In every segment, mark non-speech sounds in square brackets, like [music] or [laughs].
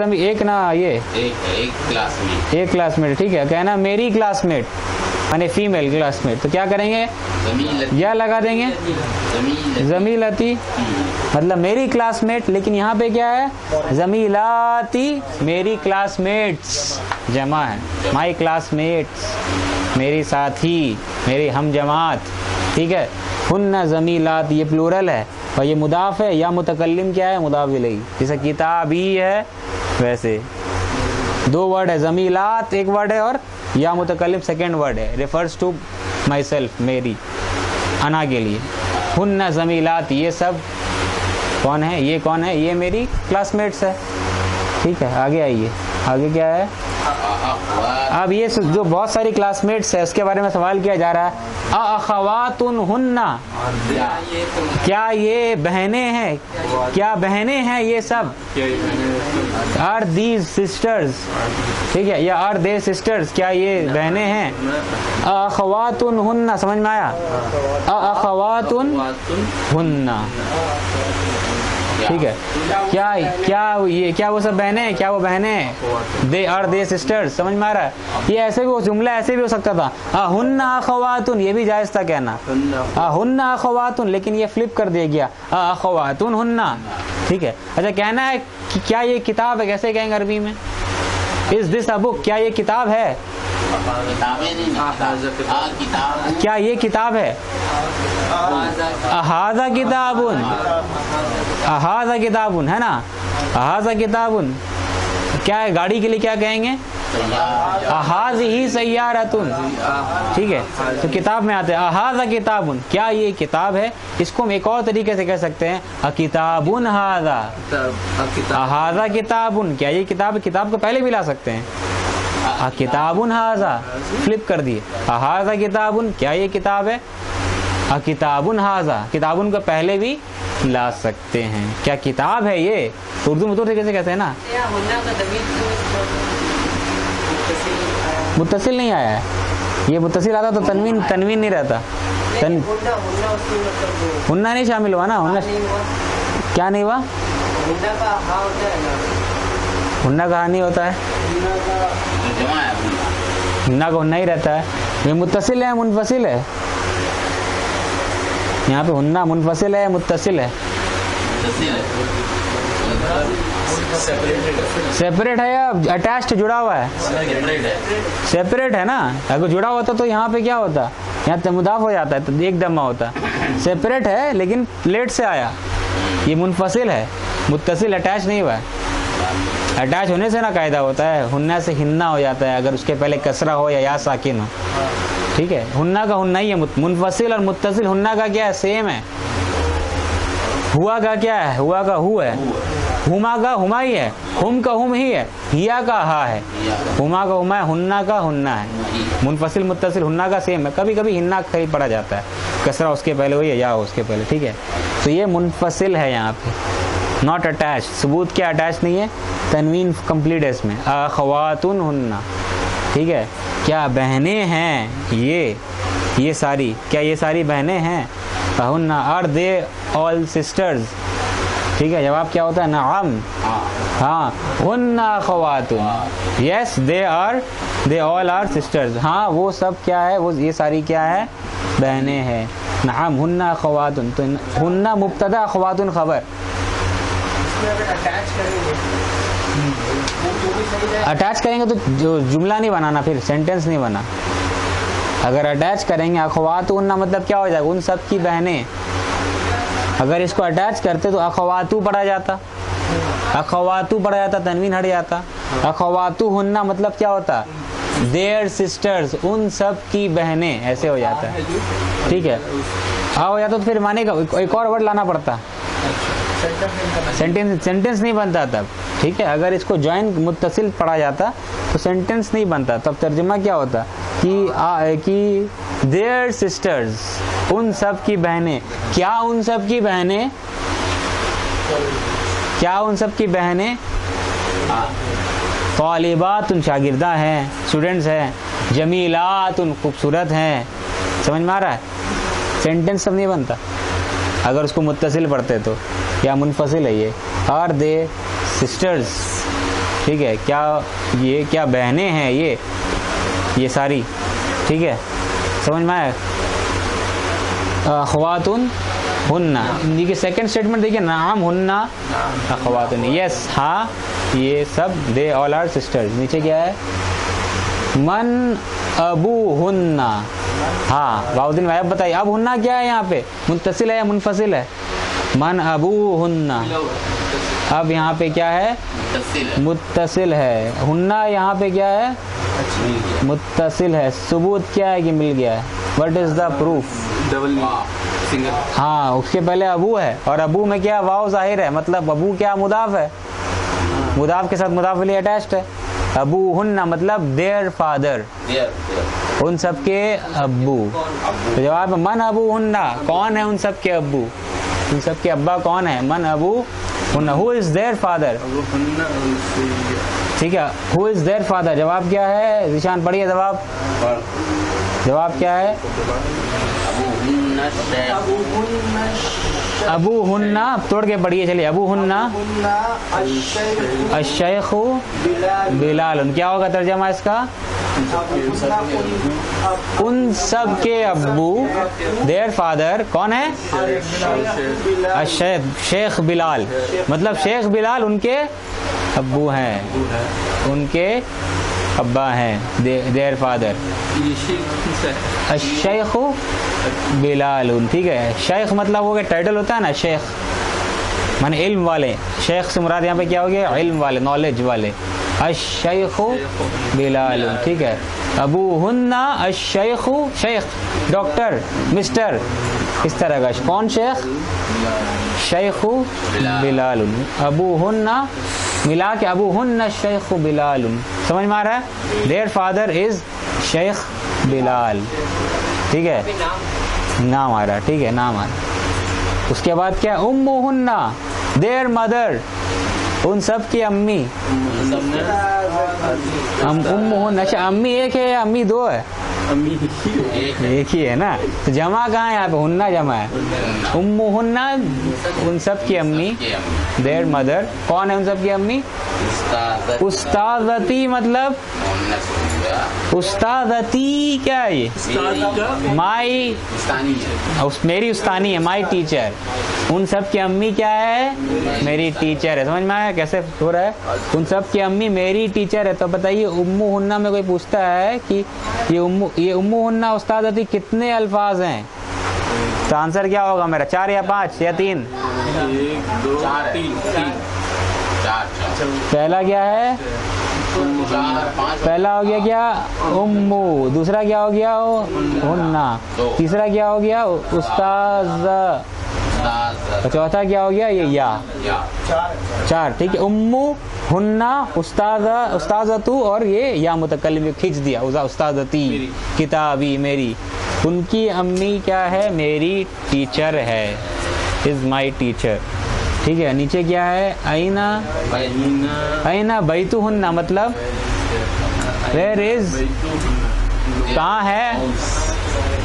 एक ना ये। एक एक क्लास में एक क्लासमेट ठीक है। कहना मेरी क्लासमेट माने फीमेल क्लासमेट तो क्या करेंगे? या लगा देंगे? जमील जमीलती मतलब मेरी क्लासमेट लेकिन यहाँ पे क्या है? जमीलाती मेरी क्लासमेट्स जमा है। माई क्लासमेट्स मेरी साथी मेरी हम जमात। ठीक है? हुन्ना जमीलात ये प्लूरल है। और ये मुदाफ है या मुतकल्लिम क्या है? मुदाफ इलैहि जैसे किताब है वैसे। दो वर्ड है, जमीलात एक वर्ड है और या मुतकलम सेकेंड वर्ड है। रेफर्स टू माई सेल्फ मेरी, अना के लिए। हुन्ना जमीलात, ये सब कौन है? ये कौन है? ये मेरी क्लासमेट्स है। ठीक है, आगे आइए। आगे क्या है? अब ये जो बहुत सारी क्लासमेट्स है, उसके बारे में सवाल किया जा रहा है। अखवातुन हुन्ना। क्या ये बहने हैं? क्या बहनें हैं ये सब? आर दीज सिस्टर्स ठीक है, या आर दे सिस्टर्स क्या ये बहने हैं? अखवातुन हुन्ना, समझ में आया? अखवातुन हुन्ना। ठीक है। क्या क्या ये क्या वो सब बहनें क्या वो बहनें दे आर दे सिस्टर्स समझ में आ रहा है? ये ऐसे भी वो जुमला ऐसे भी हो सकता था। हुन्ना अखवातुन, ये भी जायज़ था कहना। हुन्ना अखवातुन, लेकिन ये फ्लिप कर दिया गया। अखवातुन हुन्ना। ठीक है। अच्छा कहना है कि क्या ये किताब है? कैसे कहेंगे अरबी में? इज़ दिस अ बुक क्या ये किताब है? क्या ये किताब है? अहाजा किताबुन। अहाजा किताबुन है ना? अहाजा किताबुन। क्या है गाड़ी के लिए क्या कहेंगे? अहाज ही सैयारतुन। ठीक है तो किताब में आते हैं। अहाजा किताबुन। क्या ये किताब है? इसको हम एक और तरीके से कह सकते हैं अ किताबुन हाजा अहाजा किताबुन। क्या ये किताब है किताब को पहले भी ला सकते हैं? आ किताबुन हाजा। फ्लिप कर दिए। हाजा किताबुन, क्या ये किताब है? आ किताबुन हाजा। किताबुन को पहले भी ला सकते हैं। क्या किताब है ये? तो उर्दू में तो कैसे कहते हैं ना? मुतसिल नहीं आया है। ये मुतसिल आता तो तनवीन तनवीन नहीं रहता। तन हुन्ना नहीं शामिल हुआ ना? हुन्ना क्या नहीं हुआ? हुन्ना कहा नहीं होता है। हुन्ना का हुन्ना ही रहता है। ये मुतसिल है, मुनफसिल है। यहाँ पे हुन्ना मुनफसिल है मुतसिल है। सेपरेट है या अटैच्ड जुड़ा हुआ है। सेपरेट है ना? अगर जुड़ा होता तो यहाँ पे क्या होता? यहाँ तो मुदाफ हो जाता है तो एक दमा होता। सेपरेट है, लेकिन लेट से आया। ये मुनफसिल है मुतसिल अटैच नहीं हुआ है। अटैच होने से ना कायदा होता है। हुन्ना से हिन्ना हो जाता है, अगर उसके पहले कसरा हो या या साकिन हो। ठीक है? हुन्ना का हुन्ना ही है मुनफसिल और मुतसिल हुन्ना का क्या है? सेम है। हुआ का क्या है? हुआ का हु है। हुमा का हुमा ही है। हुम का हुम ही है। हिया का हा है। हुमा का हुमा है, हुन्ना का हुन्ना है। मुनफसिल मुतसिल हुन्ना का सेम है। कभी कभी हिन्ना कहीं पड़ा जाता है। कसरा उसके पहले हो या या उसके पहले। ठीक है? तो ये मुनफसिल है यहाँ पे। नॉट अटैच सबूत क्या अटैच नहीं है? तनवीन कंप्लीट है इसमें। अखवातुन हुन्ना। ठीक है? क्या बहनें हैं ये? ये सारी। क्या ये सारी बहनें हैं? हुन्ना आर दे ऑल सिस्टर्स ठीक है? जवाब क्या होता है? नाम। हाँ। हन्ना खवातुन yes they are they all are sisters हाँ वो सब क्या है? वो ये सारी क्या है? बहनें हैं। नाम, हुन्ना खवातुन तो हुन्ना मुब्तदा खवातुन खबर। अटैच करेंगे तो जो जुमला नहीं बनाना, फिर सेंटेंस नहीं बना। अगर अटैच करेंगे अखवात उन्ना मतलब क्या हो जाएगा? उन सब की बहनें, अगर इसको अटैच करते तो अखवातू पढ़ा जाता। अखवातू पढ़ा जाता, तनवीन हट जाता। अखवातू हुन्ना मतलब क्या होता? देयर सिस्टर्स उन सब की बहनें, ऐसे हो जाता है। ठीक है? हाँ हो जाता तो फिर मानेगा। एक और वर्ड लाना पड़ता। सेंटेंस सेंटेंस नहीं बनता तब। ठीक है? अगर इसको ज्वाइन मुतसिल पढ़ा जाता तो सेंटेंस नहीं बनता। तब तर्जमा क्या होता? कि आ, कि देयर सिस्टर्स उन सब की बहनें क्या उन सब की बहनें? क्या उन सब की बहनें? तालिबात उन शागिर्दा हैं स्टूडेंट्स हैं जमीलात उन खूबसूरत हैं। समझ में आ रहा है? सेंटेंस सब नहीं बनता। अगर उसको मुतसिल पढ़ते तो। या मुनफसिल है ये? Are they sisters. ठीक है, क्या ये, क्या बहनें हैं ये? ये सारी। ठीक है, समझ में आया? अखवातुन हुन्ना। देखिए सेकंड स्टेटमेंट देखिए, नाम हुन्ना, अखवातुन। यस हाँ ये सब दे ऑल आर सिस्टर्स नीचे क्या है? मन अबू हुन्ना। हाँ बाउद्दीन भाई बताइए, अब हुन्ना क्या है यहाँ पे? मुंतसिल है या मुनफसिल है? मन अबू हन्ना अब यहाँ पे क्या है? मुतसिल है। हुन्ना यहाँ पे क्या है? मुतसिल है। सबूत क्या है कि मिल गया है? What is the proof double हाँ उसके पहले अबू है। और अबू में क्या वाव ज़ाहिर है? मतलब अबू क्या मुदाफ है? मुदाफ के साथ मुदाफ लिए अटैच्ड है। अबू हुन्ना मतलब देयर फादर उन सब के अब्बू तो जवाब मन अबू हुन्ना। कौन है उन सब के अब्बू उन सब के अब्बा कौन है? मन अबू हु इज़ देयर फादर ठीक है हु इज़ देयर फादर जवाब क्या है? निशान पढ़िए जवाब। जवाब क्या है? अबू हुन्ना शेख अबू हुन्ना तोड़ के पढ़िए चलिए। अबू हुन्ना अशैख बिलाल। क्या होगा तर्जमा इसका? उन सब के अबू देयर फादर कौन है? शेख बिलाल। मतलब शेख बिलाल उनके अबू हैं। उनके अब्बा हैं देयर फादर शेख बिलाल ठीक है? शेख मतलब वो टाइटल होता है ना, शेख? माने इल्म वाले। शेख से मुराद यहाँ पे क्या हो गया? इल्म वाले नॉलेज वाले। अशैख बिलाल ठीक है। अबू हन्ना अशैख शेख। डॉक्टर, मिस्टर, इस तरह का कौन शेख? शेख बिलाल अबू हुन्ना मिला के अबू हन्ना शेख बिलाल समझ में आ रहा है? Their father is Sheikh Bilal. ठीक है? नाम आ रहा ठीक है, नाम आ रहा उसके बाद क्या? उम हुन्ना देयर मदर उन सब की अम्मी। हम उम हो नशा अम्मी एक है या अम्मी दो है? एक ही है ना? तो जमा कहाँ है यहाँ पे हुन्ना जमा है? उम हुन्ना उन सब की अम्मी। देर मदर कौन है उन सब की अम्मी? उस्ताद। उस्तादती मतलब? उस्तादती क्या है ये? माई उस मेरी उस्तानी है माई टीचर। उन सब की अम्मी क्या है? मेरी टीचर है। समझ में आया? कैसे हो रहा है? उन सब की अम्मी मेरी टीचर है। तो बताइए उम्मू हुन्ना में कोई पूछता है कि ये उम्मू ये उम्मू हुन्ना उस्तादती कितने अल्फाज हैं? तो आंसर क्या होगा मेरा? चार या पाँच या तीन? एक दो चार तीन। तीन चार चार। पहला क्या है? पहला हो गया क्या? उम्मू। दूसरा क्या हो गया? ओ, हुन्ना तीसरा क्या हो गया? उस्ताद चौथा क्या हो गया? ये या। चार। ठीक है। उम्मू हुन्ना उस्ताद उस्ताजतु और ये या मुतकल्लिम खींच दिया। उस्तादती किताबी मेरी। उनकी अम्मी क्या है? मेरी टीचर है। Is my teacher. ठीक है नीचे क्या है? आईना आईना बैतु हन्ना मतलब? वेर इज़ कहाँ है?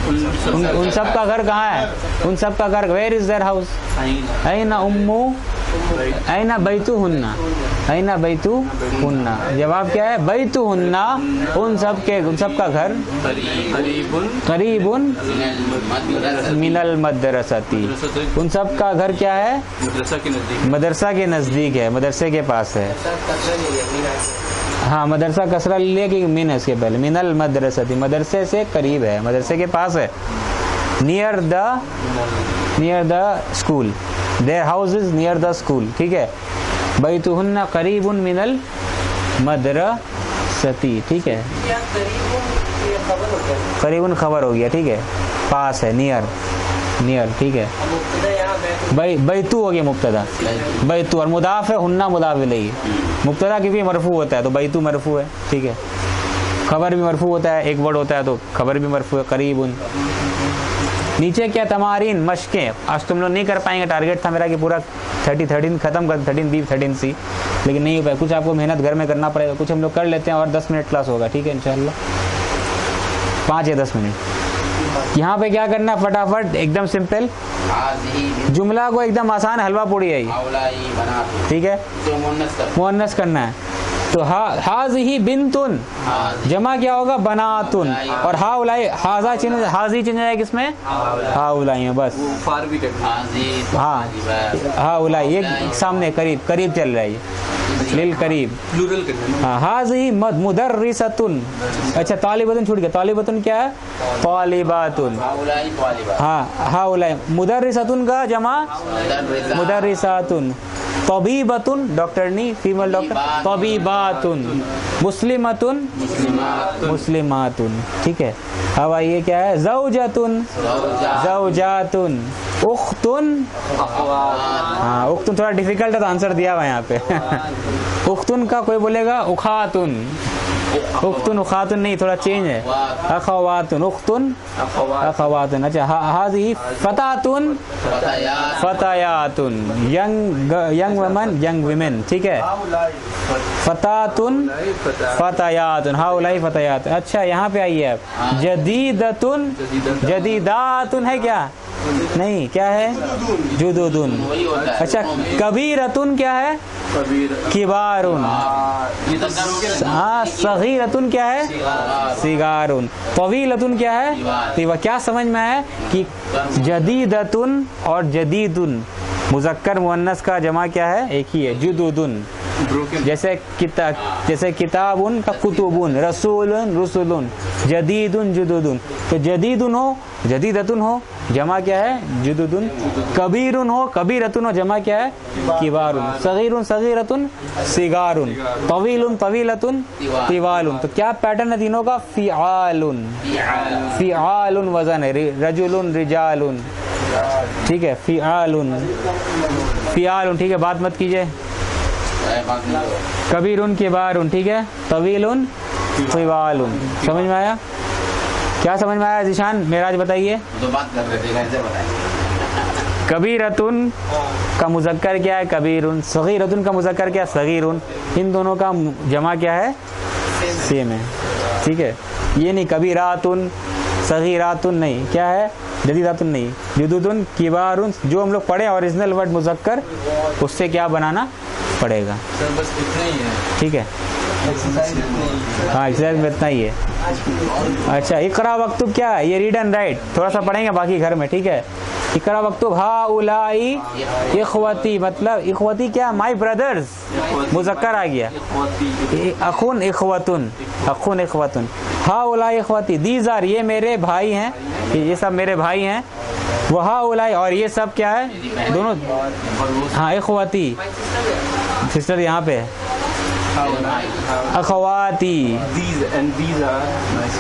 उन, उन सब का घर कहाँ है? उन सब का घर वेर इज़ देर हाउस आईना उम्मू। आईना बैतु हुन्ना आईना बैतु हुन्ना। जवाब क्या है? बैतु हुन्ना, उन सब के उन सब का घर? करीबुन मिनल मदरसती। उन सब का घर क्या है? मदरसा के नज़दीक है, मदरसे के पास है। हाँ मदरसा कसरा ले कि मीन है इसके पहले? मिनल मदरसती। मदरसे से करीब है, मदरसे के पास है। Near the near the school their house is near the school ठीक है? बैतुहन्ना करीबुन मिनल मदरसती ठीक है? करीबन खबर हो। गया ठीक है? पास है नियर नियर ठीक है? बै बैतू हो गया मुब्तदा। बैतू और मुदाफ है हुन्ना मुदाफ नहीं मुब्तदा की भी मरफू होता है तो बैतू मरफू है ठीक है? खबर भी मरफू होता है एक वर्ड होता है तो खबर भी मरफू है करीब उन नीचे क्या तमारीन मशकें। आज तुम लोग नहीं कर पाएँगे टारगेट था मेरा कि पूरा थर्टी थर्टीन खत्म कर थर्टीन बी थर्टीन सी लेकिन नहीं हो पाया। कुछ आपको मेहनत घर में करना पड़ेगा। कुछ हम लोग कर लेते हैं और दस मिनट क्लास होगा ठीक है इंशाल्लाह। पाँच या दस मिनट यहाँ पे क्या करना फटाफट एकदम सिंपल जुमला को एकदम आसान हलवा पूड़ी है बना ठीक है? मुन्नस करना है। तो हा हाज ही बिनतुन जमा क्या होगा? बनातुन। और हा उलाई हाजा चिन्ह, हाजी चिन्ह है किसमें? हा उलाई में बस। हाँ हा उलाई ये सामने करीब करीब चल रहा है लिल करीब। हाँ हाज ही मद मुदर्रिसतुन। अच्छा तालिबतुन छूट गया। तालिबतुन क्या है? तालिबातुन। हाँ हा उलाई मुदर्रिसतुन का जमा? मुदर्रिसा मुदर्रिसातुन। तबीबतुन डॉक्टरनी फीमेल डॉक्टर तबीबातुन। मुस्लिमतुन? मुस्लिमातुन। ठीक है। अब आइए क्या है? जौजतुन। जौजातुन। उख्तुन। हाँ उख्तुन थोड़ा डिफ़िकल्ट है तो आंसर दिया हुआ यहाँ पे। [laughs] उख्तुन का कोई बोलेगा? उखातुन। उख्तुन उखातुन नहीं थोड़ा चेंज है अखवातुन उख्तुन अखवातुन अच्छा हाजी फतातुन फतायातुन young young woman young women ठीक है फतातुन फतायातुन हाउलाई फतायात अच्छा यहाँ पे आइए आप जदीदतुन जदीदातुन है क्या नहीं क्या है? जुदुदुन। अच्छा कबीरतुन क्या है? कबीर। किबारुन। हाँ सगीरतुन क्या है? सिगारुन। तवीलतुन क्या है? तो वह क्या समझ में है कि जदीदतुन और जदीदुन। मुजक्कर मुअन्नस का जमा क्या है? एक ही है जुदुदुन। जैसे किताब जैसे किताबुन का कुतुबुन रसूलुन रुसुलुन। जदीदुन जुदुदुन। तो जदीदुन हो जदीदतुन हो जमा क्या है? जुदुदुन कबीरुन हो, कबीरतुन हो, जमा क्या है? किबारुन सगीरुन, सगीरतुन, सिगारुन। तवीलुन, तवीलतुन, तिवालुन। तो क्या पैटर्न है तीनों का? फिआलुन। फिआलुन वज़न है। रजुलुन, रिजालुन। ठीक है, फिआलुन। फिआलुन, ठीक है, बात मत कीजिए। कबीरुन के बारुन ठीक है, तवीलुन, तिवालुन। समझ में आया? क्या समझ में आया जिशान? मेराज बताइए। तो बात कर रहे थे कैसे बताएँ? कबीरतुन का मुजक्कर क्या है? कबीरुन। सगीरतुन का मुजक्कर क्या? है सगीरुन। इन दोनों का जमा क्या है? सेम है। ठीक है। ये नहीं कबीरातुन सगीरातुन नहीं। क्या है? जदीदातुन नहीं। जुदुदुन किबारुन जो हम लोग पढ़े ओरिजिनल वर्ड मुजक्कर उससे क्या बनाना पड़ेगा? सर बस इतना ही है। ठीक है। हाँ एक्सरसाइज में इतना ही है। अच्छा इकरा वक्तुब क्या है? ये रीड एंड राइट थोड़ा सा पढ़ेंगे बाकी घर में, ठीक है? इकरा वक्तुब हा उलाई इखवती मतलब इखवती क्या? माई ब्रदर्स मुजक्कर आ गया। अखुन इखवतुन अखुन इखवतुन। हा उलाई इखवती दीज आर ये मेरे भाई हैं। ये ये सब मेरे भाई हैं। वह उलाई और ये सब क्या है? दोनों हाँ इखवती। सिस्टर यहाँ पे है। अखवाती।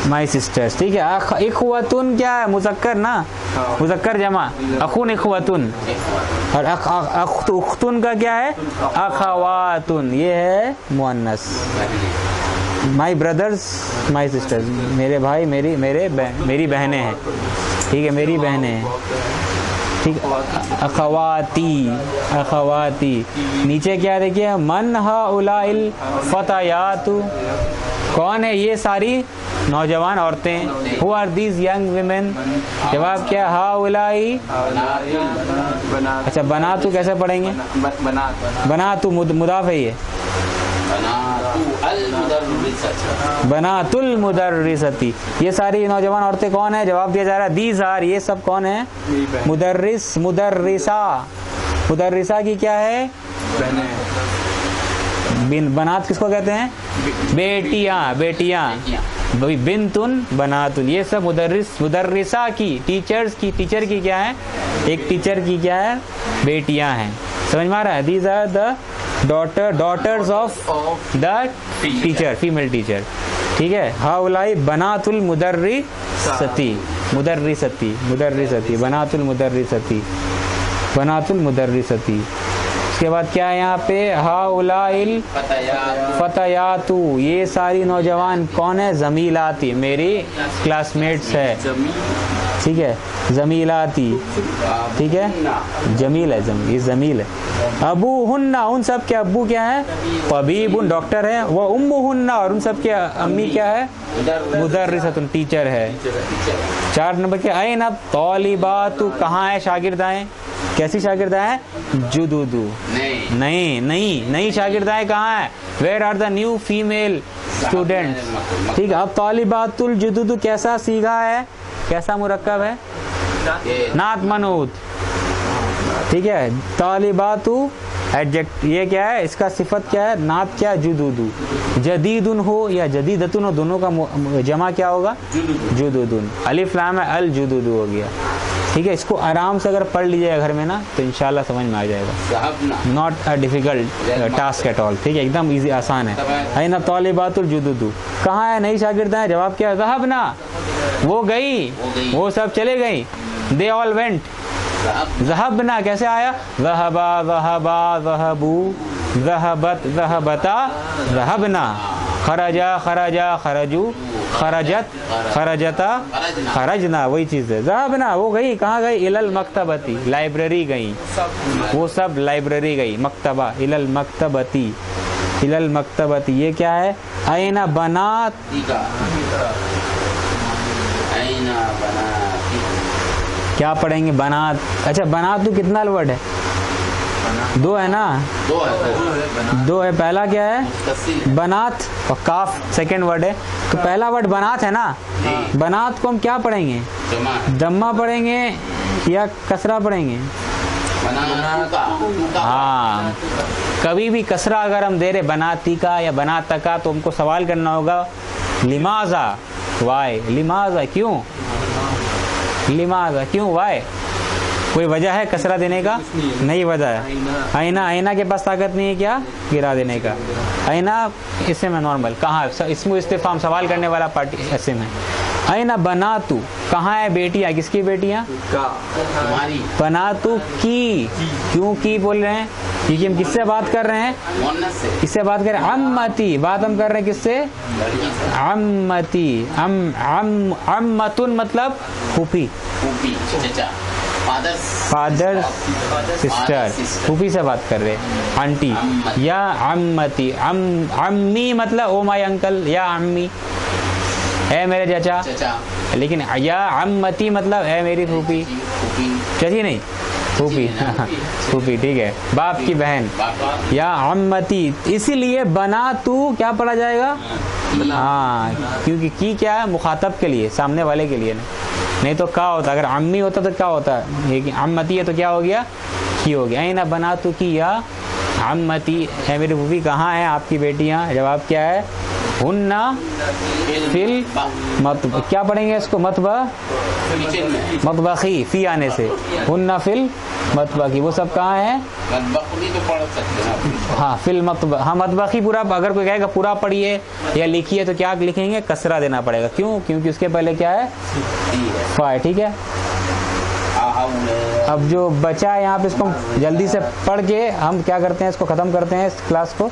माई सिस्टर्स ठीक है? अख इखवतुन क्या है? मुजक्कर ना? मुजक्कर जमा। अखुन इखवतुन। और अख, अख, अख्त- उख्तुन का क्या है? अखवातुन। ये है मुअन्नस। माई ब्रदर्स माई सिस्टर्स मेरे भाई मेरी मेरे बह- मेरी बहनें हैं। ठीक है? मेरी बहनें हैं। ठीक अखवाती अखवाती। नीचे क्या देखिए मन हा उलाइल फतायातु। कौन है ये सारी? नौजवान औरतें। Who are these young women जवाब क्या? हा उलाई अच्छा बना तू कैसे पढ़ेंगे? बना तू मुदाफ है ये। बनातु अल मुदर्रिसत बना ये सारी नौजवान औरतें कौन है? जवाब दिया जा रहा है दीज आर। ये सब कौन है? मुदर्रिस मुदर्रिसा। मुदर्रिसा की क्या है? बिन बनात किसको कहते हैं? बेटियाँ बेटियाँ। भाई बिनतुन बनातुन। ये सब मुदर्रिस मुदर्रिसा की टीचर्स की टीचर की क्या है? एक टीचर की क्या है? बेटियाँ हैं। समझ में आ रहा है? These are the daughter daughters of the teacher female teacher ठीक है? हाउलाई बनातुल मुदर्री सती। मुदर्री सती मुदर्री सती, बनातुल मुदर्री सती। बनातुल मुदर्री सती। उसके बाद क्या है यहाँ पे? हाउलाइल फतयात। फतयातु। ये सारी नौजवान कौन है? जमीलाती। मेरी क्लासमेट्स है। ठीक है? जमीलाती। ठीक है? जमील है जमील ये जमील है। अबू हुन्ना उन सब के अब्बू क्या है? तबीब उन डॉक्टर है। वो उम्मू हुन्ना और उन सब के अम्मी क्या है? मुदर्रिसतुन टीचर है। चार नंबर के आए ना तौलिबातु कहाँ है? शागिर्दाएँ कैसी शागिर्दाएँ जुदुदू। नहीं। नहीं नहीं नई शागिर्दाएँ कहाँ है? Where are the new female students ठीक है अब तालिबातुल जुदुदू कैसा सीगा है? कैसा मुरक्कब है? नात मनूत। ठीक है तालिबातु एडजेक्ट ये क्या है? इसका सिफत क्या है? नात क्या है जुदुदू? जदीदुन हो या जदीदतुन हो दोनों का जमा क्या होगा? जुदुदुन। अलिफ लाम है अल जुदुदू हो गया। ठीक है इसको आराम से अगर पढ़ लीजिएगा घर में ना तो इनशाला समझ में आ जाएगा। Not a difficult task at all ठीक है एकदम इजी आसान है। है। ना तालिबातुल जुदुदू। कहाँ है नई शागिर्दा है? जवाब क्या है? जहब ना। वो गई। वो सब चले गई। दे ऑल वेंट साहब जहबना कैसे आया? जहबा जहबा जहबू। जहबत जहबता जहबना खरजा खरजा खरजू खरजत खरजता खरजना वही चीज़ है। जहबना, वो गई, कहाँ गई? इलल मकतबती लाइब्रेरी गई। वो सब लाइब्रेरी गई, मकतबा, इलल मकतबती। इलल मकतबती, ये क्या है? आईना बना क्या पढ़ेंगे? बनात। अच्छा बनात तो कितना वर्ड है? दो है ना? दो है दो है पहला क्या है? बनात। और काफ सेकेंड वर्ड है। तो पहला वर्ड बनात है ना? जी। बनात को हम क्या पढ़ेंगे? दम्मा पढ़ेंगे या कसरा पढ़ेंगे? हाँ। कभी भी कसरा अगर हम दे रहे बनाती का या बनाता का तो हमको सवाल करना होगा लिमाजा? वाई लिमाजा क्यों? लिमाजा क्यों? वाई कोई वजह है कसरा देने का? नहीं वजह है। आईना। आईना के पास ताकत नहीं है क्या? गिरा देने का। आईना इससे में नॉर्मल कहाँ इसमें इस्तेफाम सवाल करने वाला पार्टी ऐसे में। आईना बना तू। कहाँ है बेटियाँ किसकी बेटियाँ बना तू की? क्यों की बोल रहे हैं? क्योंकि हम किससे बात कर रहे हैं? किससे बात कर रहे हैं? अम्मती। बात हम कर रहे हैं किससे? अम्मती। अम अम अम्मतुन मतलब फूफी फादर। Father sister. फूफी से बात कर रहे हैं। आंटी या अम्मती अम्मी मतलब ओ माय अंकल या अम्मी है मेरे चाचा। चचा। लेकिन या अम्मती मतलब है मेरी फूफी। चाची नहीं? फूफी। फूफी। ठीक है। बाप की बहन। या अम्मती इसीलिए बना तू क्या पढ़ा जाएगा? हाँ क्योंकि की क्या है? मुखातब के लिए सामने वाले के लिए नहीं नहीं तो क्या होता अगर अम्मी होता तो क्या होता है? अम्मती है तो क्या हो गया? की हो गया। ना बना तो की या अम्मती है मेरी बूबी कहाँ है आपकी बेटियाँ? जवाब क्या है? हुन्ना फिल मत क्या पढ़ेंगे इसको? मतबा? मतबखी, फ़ी आने से। हुन्ना फिल मतबखी। वो सब कहाँ है? हैं, फिल मतब हाँ मतबखी पूरा अगर कोई कहेगा पूरा पढ़िए या लिखिए तो क्या लिखेंगे? कसरा देना पड़ेगा। क्यों? क्योंकि उसके पहले क्या है? फा ठीक है? अब जो बचा है यहाँ पे इसको जल्दी से पढ़ के हम क्या करते हैं? इसको ख़त्म करते हैं इस क्लास को।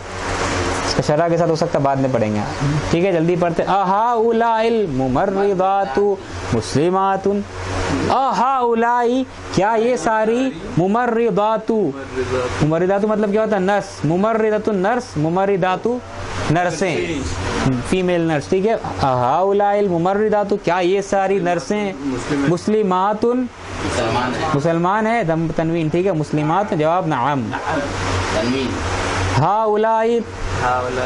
इसका शरा के साथ हो सकता बाद में पढ़ेंगे ठीक है जल्दी पढ़ते। अहा उलाइल मुमर्रिदातु मुस्लिमातुन। अहा उलाई क्या ये सारी मुमर्रिदातु? मुमर्रिदातु मतलब क्या होता है? नर्स। मुमर्रिदातु नर्स मुमर्रिदातु नर्सें। फीमेल नर्स ठीक है। अहा उलाइल मुमर्रिदातु क्या ये सारी नर्सें? मुस्लिमातुन। मुसलमान है दम तनवीन ठीक है। मुस्लिमात जवाब नाम। तनवीन। हा उलाई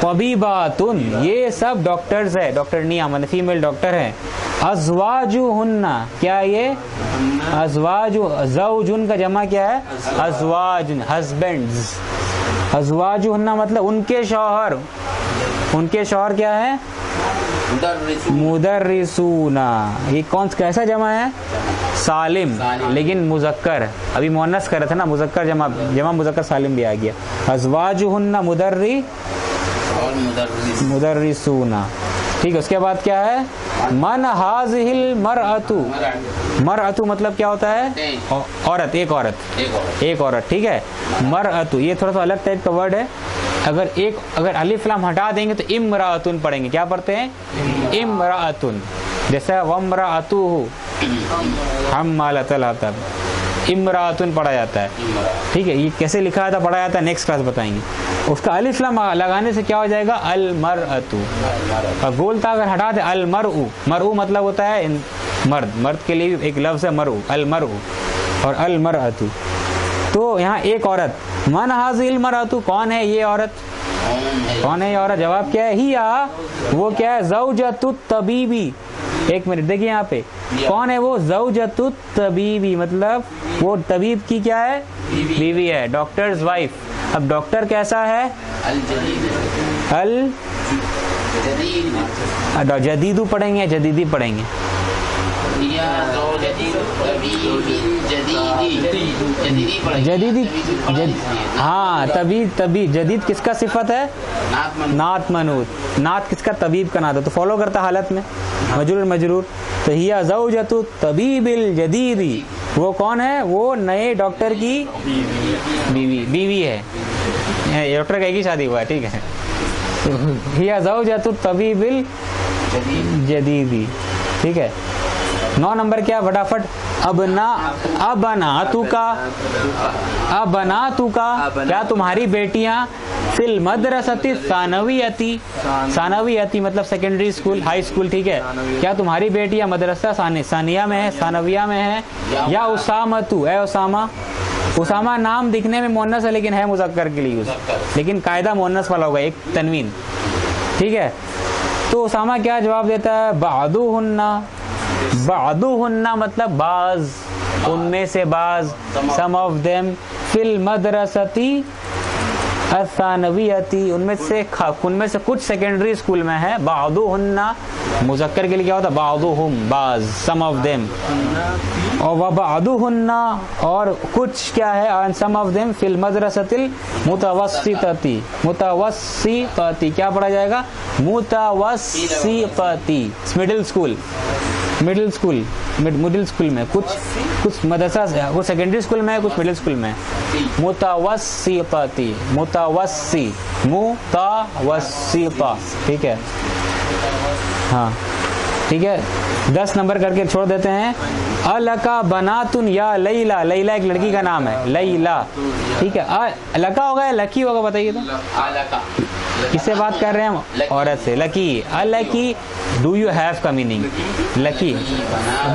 तबीबातुन ये सब डॉक्टर्स है डॉक्टर नहीं मतलब फीमेल डॉक्टर है। अजवाजु हुन्ना क्या ये? अजवाजु जौजुन का जमा क्या है? अजवाजुन हस्बैंड्स अजवाजु हुन्ना मतलब उनके शौहर। उनके शौहर क्या है? मुदर्रिसु मुदर्रिसूना। ये कौन कैसा जमा है? सालिम सालिम। लेकिन मुजक्कर। अभी मोनस कर रहे थे ना मुजक्कर जमा जमा मुजक्कर सालिम भी आ गया। अजवाजुहुन्ना मुदर्री और मुदर्रिस मुदर्रिसूना। ठीक है उसके बाद क्या है? मन हाजिल मरअतु। मरअतु। मतलब क्या होता है? औ- औरत एक औरत। एक औरत। ठीक है? मरअतु ये थोड़ा सा अलग टाइप का वर्ड है। अगर एक अगर अलिफ लाम हटा देंगे तो इमरातुन पढ़ेंगे। क्या पढ़ते हैं? इमरातुन। जैसे वमरातु हम मालतल तब इमरातुन पढ़ा जाता है। ठीक है, ये कैसे लिखा जाता पढ़ा जाता है नेक्स्ट क्लास बताएँगे। उसका अलिफ्लाम लगाने से क्या हो जाएगा? अल मरअतु और गोल ता अगर हटा दे अल मरउ मरउ मतलब होता है मर्द। मर्द के लिए एक लफ्ज है मरउ अल मरउ और अल मरअतु तो यहाँ एक औरत। मन हाजिल मरातु कौन है ये औरत? कौन है ये औरत? जवाब क्या है? हिया। वो क्या है? जौजतु तबीबी एक मिनट, देखिए यहाँ पे। कौन है वो? जौजतु तबीबी मतलब वो तबीब की क्या है? बीवी है। डॉक्टर्स वाइफ अब डॉक्टर कैसा है? अल जदीद पढ़ेंगे जदीदी पढ़ेंगे? या जदीदी पढ़ेंगे। जदीदी तबीब जद, हाँ तबी तबी जदीद किसका सिफत है? नात मन नात मनूत नात किसका? तबीब का नात है। तो फॉलो करता हालत में। मजरूर मजरूर। तो हिया जौजतु तबीबिल जदीदी। वो कौन है? वो नए डॉक्टर की बीवी बीवी है। डॉक्टर का एक ही शादी हुआ ठीक है। तो हिया जौजतु तबीबिल जदीद जदीदी ठीक है। नौ नंबर क्या फटाफट? अब ना अब बना तू का अब बना तू का, क्या तुम्हारी बेटियाँ फिल मदरसती सानवियती। सानवियती मतलब सेकेंडरी स्कूल हाई स्कूल ठीक है? क्या तुम्हारी बेटियाँ मदरसा सानि सानिया में है? सानविया में है? या उसामा तू? है उसामा। उसामा नाम दिखने में मोनस है लेकिन है मुजक्कर के लिए यूज़ लेकिन कायदा मोनस वाला होगा एक तनवीन। ठीक है? तो उसामा क्या जवाब देता है? बादू हुन्ना बादू हुन्ना मतलब बाज। उनमें से बाज। सम ऑफ़ देम फिल मदरसती असानवियती उनमें से उनमें से कुछ सेकेंडरी स्कूल में है। बादू हुन्ना मुजक्कर के लिए क्या होता है? बादू हुम बाज सम ऑफ़ देम और वह बादू हुन्ना और कुछ क्या है? सम ऑफ़ देम फिल मदरसतिल मुतवस्सितती मुतवस्सितती क्या पढ़ा जाएगा? मुतवस्सितती middle school middle school middle school में कुछ कुछ मदरसा वो सेकेंडरी स्कूल में है, कुछ मिडिल स्कूल में है। मुतावसी मुतावसीपा ठीक है? हाँ। ठीक है? दस नंबर करके छोड़ देते हैं। अलका बनातुन या लैला। लईला एक लड़की का नाम है। लईला ठीक है? अ- लका होगा या लकी होगा बताइए तो। किससे बात कर रहे हैं हम? औरत से। लकी। अलकी डू यू हैव का मीनिंग लकी।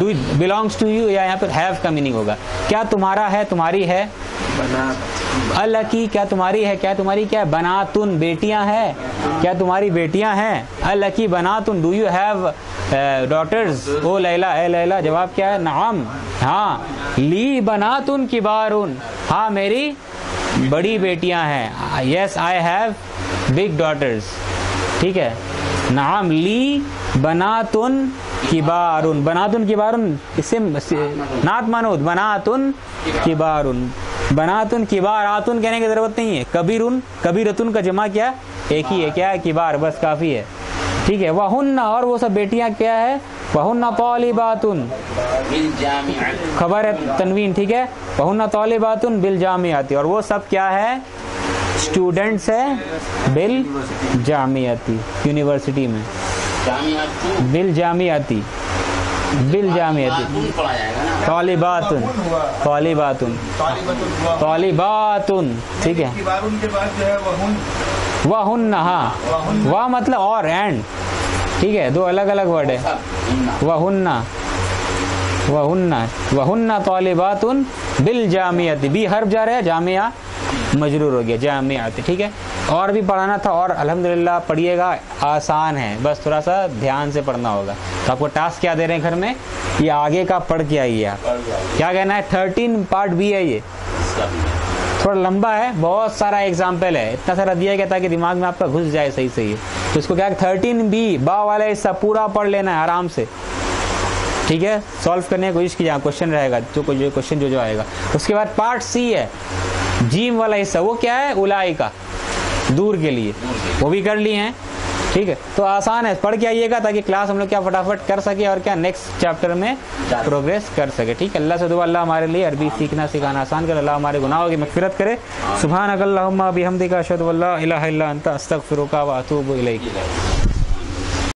डू बिलोंग्स टू यू या यहाँ पर हैव का मीनिंग होगा। क्या तुम्हारा है? तुम्हारी है? बना। अलकी क्या तुम्हारी है, क्या तुम्हारी क्या है? बनातुन बेटियाँ हैं। क्या तुम्हारी बेटियाँ हैं? अलकी बनातुन डू यू हैव डॉटर्स ओ लैला, ए लैला, जवाब क्या है? नाम। हाँ। ली बनातुन किबारुन। हाँ मेरी बड़ी बेटियाँ हैं। Yes I have big daughters ठीक है? नाम। ली बना तुन बनातुन किबारुन। बनातुन किबारुन इससे नात मनूद बनातुन किबारुन। बनातुन किबार आतुन कहने की ज़रूरत नहीं है। कबीरुन, कबीरतुन का जमा क्या, एक ही है क्या? है किबार बस काफ़ी है। ठीक है, वहुन्ना, और वो सब बेटियाँ क्या है? वहुन्ना तौलिबातुन। खबर है तनवीन, ठीक है? वहुन्ना तौलिबातुन बिल जामियाती। और वो सब क्या है? स्टूडेंट्स है बिल जामियाती, यूनिवर्सिटी में। बिल जामियाती। बिल जामियाती तौलिबातुन तौलिबातुन तौलिबातुन ठीक है। के बाद वह मतलब और एंड ठीक है, दो अलग अलग वर्ड है। सब हिन्ना वह हुन्ना वह हुन्ना वह हुन्ना तौलिबातुन बिल जामियाती बी हर्फ जा रहा है, जामिया मजरूर हो गया जामियाती ठीक है? और भी पढ़ाना था और अल्हम्दुलिल्लाह पढ़िएगा आसान है। बस थोड़ा सा ध्यान से पढ़ना होगा। तो आपको टास्क क्या दे रहे हैं घर में? ये आगे का पढ़ के आइए आप। क्या कहना है? थर्टीन पार्ट बी है ये। थोड़ा लंबा है बहुत सारा एग्ज़ाम्पल है। इतना सारा दिया गया ताकि दिमाग में आपका घुस जाए सही सही तो इसको क्या थर्टीन बी बा वाला हिस्सा पूरा पढ़ लेना है आराम से। ठीक है? सॉल्व करने की कोशिश कीजिए क्वेश्चन रहेगा जो जो क्वेश्चन जो जो आएगा। उसके बाद पार्ट सी है। जीम वाला हिस्सा वो क्या है? उलाई का दूर के लिए। वो भी कर लिए हैं ठीक है? तो आसान है पढ़ के आइएगा ताकि क्लास हम लोग क्या फटाफट कर सके और क्या नेक्स्ट चैप्टर में प्रोग्रेस कर सके ठीक है? अल्लाह से दुआ अल्लाह हमारे लिए अरबी सीखना सिखाना आसान कर अल्लाह हमारे गुनाहों की मगफिरत करे। सुबहान अल्लाहुम्मा बिहम्दिका अशहदु अल्ला इलाहा इल्ला अंता अस्तगफिरुका व अतूबु इलैक।